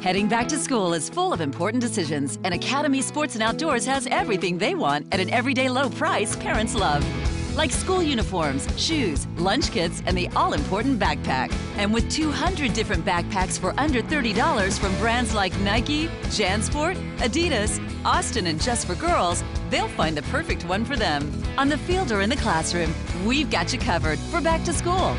Heading back to school is full of important decisions, and Academy Sports and Outdoors has everything they want at an everyday low price parents love. Like school uniforms, shoes, lunch kits, and the all important backpack. And with 200 different backpacks for under $30 from brands like Nike, Jansport, Adidas, Austin, and Just for Girls, they'll find the perfect one for them. On the field or in the classroom, we've got you covered for back to school.